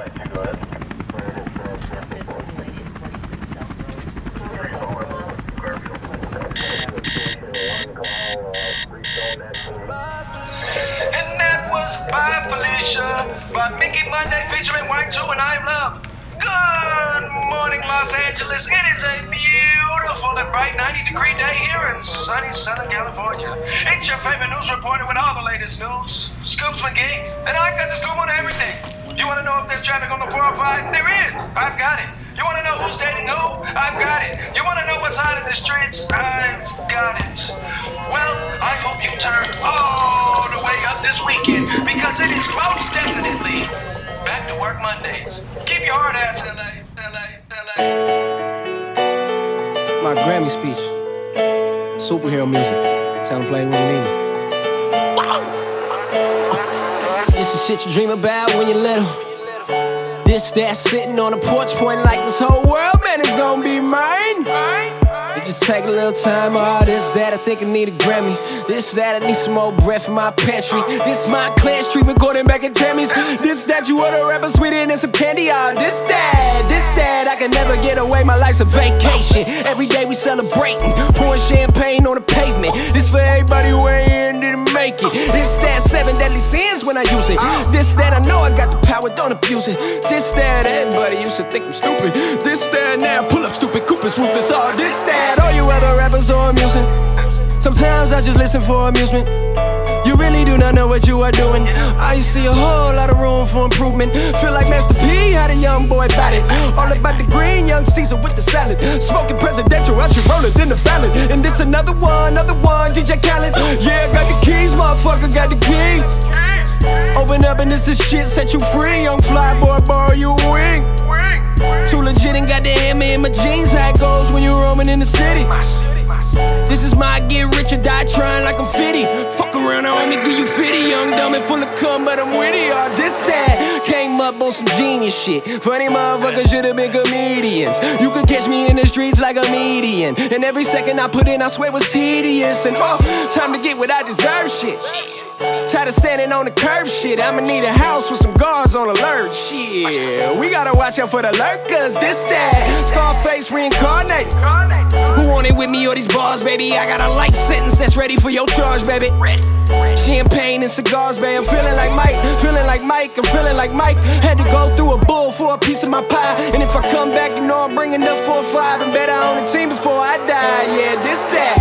And that was Bye Felicia by Micky Munday featuring White 2 and I Am Love. Good morning, Los Angeles. It is a beautiful and bright 90 degree day here in sunny Southern California. It's your favorite news reporter with all the latest news, Scoops McGee, and I've got the scoop on everything. You want to know if there's traffic on the 405? There is. I've got it. You want to know who's dating who? I've got it. You want to know what's hot in the streets? I've got it. Well, I hope you turn all the way up this weekend because it is most definitely back to work Mondays. Keep your heart out, LA. My Grammy speech. Superhero music. Tell them play when you need me. Is shit you dream about when you're little. This, that, sitting on the porch pointing like this whole world, man, is gonna be mine. It just take a little time, all this, that, I think I need a Grammy. This, that, I need some more breath in my pantry. This, my clan street, recording back at Tammy's. This, that, you order rapper sweeter and some candy, all this, that, this, that, I can never get away, my life's a vacation. Every day we celebrating, pouring champagne on the pavement. This for everybody who ain't and didn't make it. This, that, seven deadly sins when I use it. This, that, I know I got the power, don't abuse it. This, that, everybody used to think I'm stupid. This, that, now pull up stupid Coopers, ruthless, all this, that. All you other rappers are amusing. Sometimes I just listen for amusement. You really do not know what you are doing. I see a whole lot of room for improvement. Feel like Master P had a young boy about it. All about the green, young Caesar with the salad. Smoking presidential, I should roll it in the ballot. And this another one, another one, DJ Khaled. Yeah, got the keys, motherfucker, got the keys. Open up and this is shit, set you free. Young fly boy, borrow you a wing. Too legit and got the hammer in my jeans. How it goes when you're roaming in the city. This is my get rich or die trying like I'm 50. Fuck around, I only give you 50. Young, dumb, and full of cum, but I'm witty. All this, that. Came up on some genius shit. Funny motherfuckers should have been comedians. You could catch me in the streets like a median. And every second I put in, I swear was tedious. And oh, time to get what I deserve shit. Tired of standing on the curb shit. I'ma need a house with some guards on alert. Shit. We gotta watch out for the lurkers. This, that. Scarface reincarnated. Who want it with me or these bars, baby? I got a life sentence that's ready for your charge, baby. Champagne and cigars, baby. I'm feeling like Mike, feeling like Mike, I'm feeling like Mike. Had to go through a bull for a piece of my pie. And if I come back, you know I'm bringing up four or five and better on the team before I die. Yeah, this, that.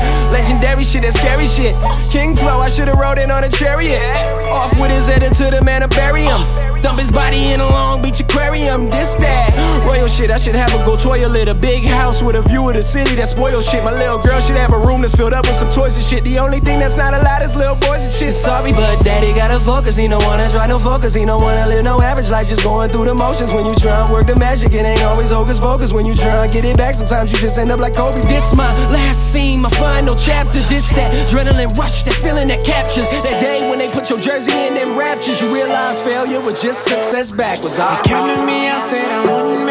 Legendary shit, that scary shit. King Flow, I should've rode in on a chariot. Off with his to the man to bury him. Dump his body in a Long Beach aquarium. This, that. Royal shit, I should have a go toilet. A big house with a view of the city. That spoil shit. My little girl should have a room that's filled up with some toys and shit. The only thing that's not allowed is little boys and shit. Sorry, but daddy gotta focus. He don't wanna try no focus. He don't wanna live no average life. Just going through the motions. When you try and work the magic, it ain't always hocus pocus. When you try and get it back, sometimes you just end up like Kobe. This my last scene, my final chapter. This that adrenaline rush, that feeling that captures. That day when they put your jersey in them raptures, you realize failure was just success backwards. I Counting me out, said I wouldn't